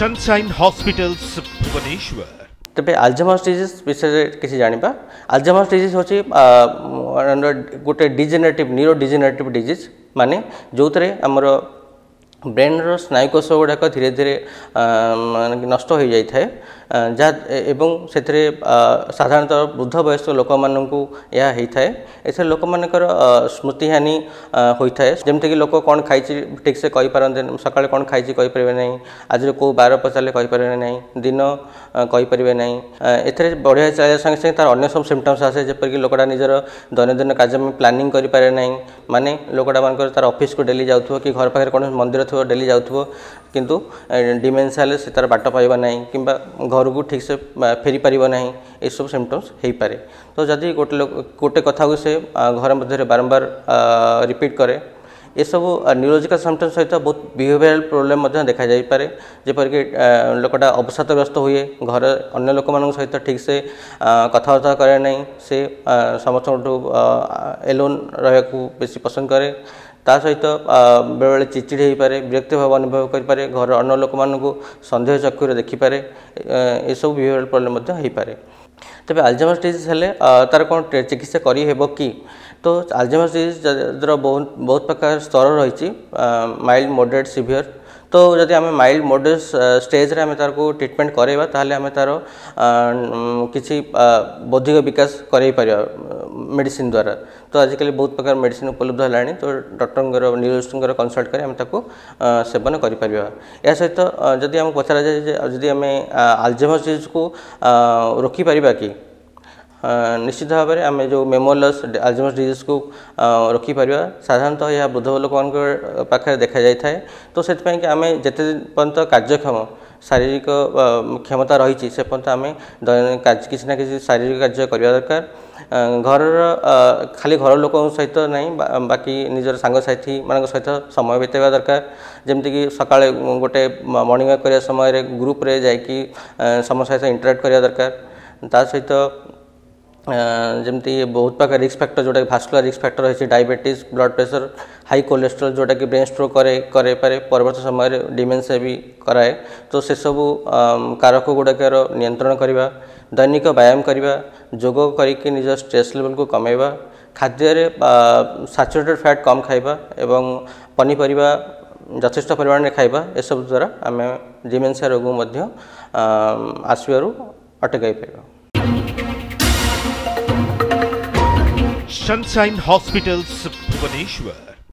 Sunshine hospitals Bhubaneswar ତେବେ ଆଲଜାମର୍ସ disease ବିଷୟରେ କିଛି ଜାଣିବା ଆଲଜାମର୍ସ ଡିଜିଜ୍ ହେଉଛି ଗୋଟେ ଡିଜେନେରେଟିଭ୍ ନ୍ୟୁରୋ ଡିଜେନେରେଟିଭ୍ ଡିଜିଜ୍ ମାନେ ଯେଉଁଥିରେ ଆମର ବ୍ରେନ୍ର ସ୍ନାୟୁ କୋଷ ଗୁଡ଼ାକ ଧୀରେ ଧୀରେ ନଷ୍ଟ ହୋଇଯାଇଥାଏ ଯାହା ଏବଂ ସେଥିରେ ସାଧାରଣତଃ ବୃଦ୍ଧ ବୟସ୍କ ଲୋକମାନଙ୍କୁ ଏହା ହୋଇଥାଏ ଏଥିରେ ଲୋକମାନଙ୍କର ସ୍ମୃତିହାନି ହୋଇଥାଏ ଯେମିତିକି ଲୋକ କ'ଣ ଖାଇଛି ଠିକ୍ସେ କହିପାରନ୍ତିନି ସକାଳେ କ'ଣ ଖାଇଛି କହିପାରିବେ ନାହିଁ ଆଜିର କେଉଁ ବାର ପଚାରିଲେ କହିପାରିବେ ନାହିଁ ଦିନ କହିପାରିବେ ନାହିଁ ଏଥିରେ ବଢ଼ିଆ ଚାଲିବା ସାଙ୍ଗେ ସାଙ୍ଗେ ତା'ର ଅନ୍ୟ ସବୁ ସିମ୍ପଟମ୍ସ ଆସେ ଯେପରିକି ଲୋକଟା ନିଜର ଦୈନନ୍ଦିନ କାର୍ଯ୍ୟ ପ୍ଲାନିଂ କରିପାରେ ନାହିଁ ମାନେ ଲୋକଟାମାନଙ୍କର ତା'ର ଅଫିସକୁ ଡେଲି ଯାଉଥିବ କି ଘର ପାଖରେ କ'ଣ ମନ୍ଦିର ଥିବ ଡେଲି ଯାଉଥିବ କିନ୍ତୁ ଡିମେନ୍ସିଆ ହେଲେ ସେ ତା'ର ବାଟ ପାଇବ ନାହିଁ କିମ୍ବା ଘରକୁ ଠିକ୍ସେ ଫେରିପାରିବ ନାହିଁ ଏସବୁ ସିମ୍ପଟମ୍ସ ହୋଇପାରେ ତ ଯଦି ଗୋଟେ ଲୋକ ଗୋଟେ କଥାକୁ ସେ ଘର ମଧ୍ୟରେ ବାରମ୍ବାର ରିପିଟ୍ କରେ ଏସବୁ ନ୍ୟୁରୋଜିକାଲ ସିମ୍ପଟମ୍ ସହିତ ବହୁତ ବିହେଭିଆରାଲ ପ୍ରୋବ୍ଲେମ୍ ମଧ୍ୟ ଦେଖାଯାଇପାରେ ଯେପରିକି ଲୋକଟା ଅବସାଦଗ୍ରସ୍ତ ହୁଏ ଘରେ ଅନ୍ୟ ଲୋକମାନଙ୍କ ସହିତ ଠିକ୍ ସେ କଥାବାର୍ତ୍ତା କରେ ନାହିଁ ସେ ସମସ୍ତଙ୍କଠୁ ଏଲୋନ୍ ରହିବାକୁ ବେଶୀ ପସନ୍ଦ କରେ ତା ସହିତ ବେଳେବେଳେ ଚିଡ଼ଚିଡ଼ ହୋଇପାରେ ବିରକ୍ତି ଭାବ ଅନୁଭବ କରିପାରେ ଘରର ଅନ୍ୟ ଲୋକମାନଙ୍କୁ ସନ୍ଦେହ ଚକ୍ଷୁରେ ଦେଖିପାରେ ଏସବୁ ବିହେଭିଆରାଲ ପ୍ରୋବ୍ଲେମ୍ ମଧ୍ୟ ହୋଇପାରେ তবে আলজামার ডিজিজ হলে তার কোন চিকিৎসা করি করিহেব কি তো আলজামার ডিজিজ বহুত বহুত প্রকার স্তর রয়েছে মাইল্ড মডারেট সিভিয়র तो जदि आम माइल्ड मोड स्टेज रे आम तार को ट्रिटमेंट करवा तो आम तार किसी बौद्धिक विकास कर पार मेडिसिन द्वारा तो आजिकल बहुत प्रकार मेडिसिन उपलब्ध है तो डक्टर न्यूरोलोजिस्ट कनसल्ट कर सेवन कर सहित जदि आम पचरा जाए जी आम आलजेमस डिज को रोकी पार कि ନିଶ୍ଚିତ ଭାବରେ ଆମେ ଯେଉଁ ମେମୋଲସ୍ ଆଲଜିମସ୍ ଡିଜିଜ୍କୁ ରୋକିପାରିବା ସାଧାରଣତଃ ଏହା ବୃଦ୍ଧ ଲୋକମାନଙ୍କ ପାଖରେ ଦେଖାଯାଇଥାଏ ତ ସେଥିପାଇଁ ଆମେ ଯେତେ ପର୍ଯ୍ୟନ୍ତ କାର୍ଯ୍ୟକ୍ଷମ ଶାରୀରିକ କ୍ଷମତା ରହିଛି ସେ ପର୍ଯ୍ୟନ୍ତ ଆମେ କିଛି ନା କିଛି ଶାରୀରିକ କାର୍ଯ୍ୟ କରିବା ଦରକାର ଘରର ଖାଲି ଘର ଲୋକଙ୍କ ସହିତ ନାହିଁ ବାକି ନିଜର ସାଙ୍ଗସାଥିମାନଙ୍କ ସହିତ ସମୟ ବିତାଇବା ଦରକାର ଯେମିତିକି ସକାଳେ ଗୋଟେ ମର୍ଣ୍ଣିଂ ୱାକ୍ କରିବା ସମୟରେ ଗ୍ରୁପ୍ରେ ଯାଇକି ସମସ୍ତଙ୍କ ସହିତ ଇଣ୍ଟରାକ୍ଟ କରିବା ଦରକାର ତା ସହିତ ଯେମିତି ବହୁତ ପ୍ରକାର ରିକ୍ସ ଫ୍ୟାକ୍ଟର ଯେଉଁଟାକି ଭାସ୍କୁଲାର ରିକ୍ସ ଫ୍ୟାକ୍ଟର ରହିଛି diabetes blood pressure high cholesterol ଯେଉଁଟାକି ବ୍ରେନ୍ ଷ୍ଟ୍ରୋକ୍ କରେ କରାଇପାରେ ପରବର୍ତ୍ତୀ ସମୟରେ ଡିମେନ୍ସିଆ ବି କରାଏ ତ ସେସବୁ କାରକ ଗୁଡ଼ାକର ନିୟନ୍ତ୍ରଣ କରିବା ଦୈନିକ ବ୍ୟାୟାମ କରିବା ଯୋଗ କରିକି ନିଜ ଷ୍ଟ୍ରେସ୍ ଲେଭେଲକୁ କମାଇବା ଖାଦ୍ୟରେ ସାଚୁରେଟେଡ଼୍ ଫ୍ୟାଟ୍ କମ୍ ଖାଇବା ଏବଂ ପନିପରିବା ଯଥେଷ୍ଟ ପରିମାଣରେ ଖାଇବା ଏସବୁ ଦ୍ୱାରା ଆମେ ଡିମେନ୍ସିଆ ରୋଗକୁ ମଧ୍ୟ ଆସିବାରୁ ଅଟକାଇ ପାରିବା Sunshine Hospitals, Bhubaneswar.